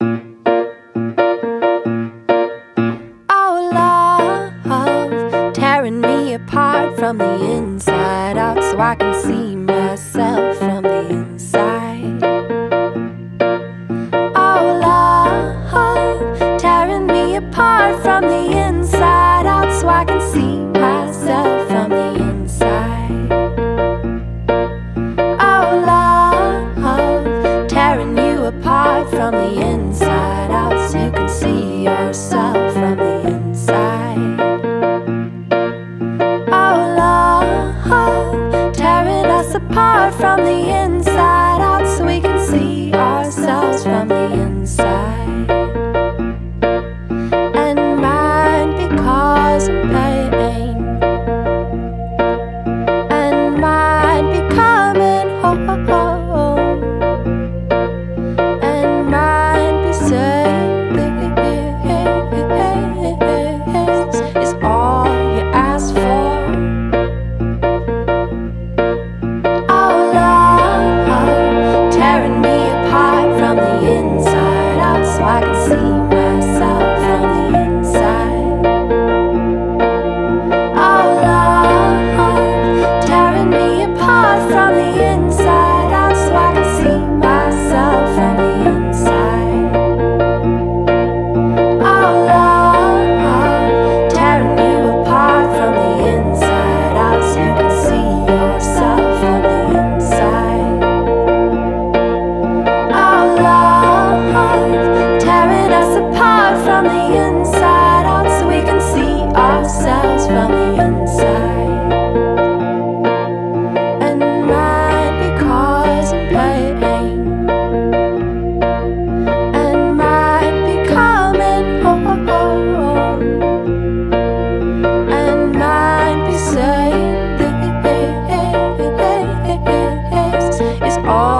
Oh, love, tearing me apart from the inside out so I can see myself from the inside. Oh, love, tearing me apart from the inside out so I can see myself from the inside. From the inside out so you can see yourself from the inside. all